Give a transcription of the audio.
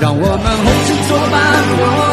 让我们红尘作伴。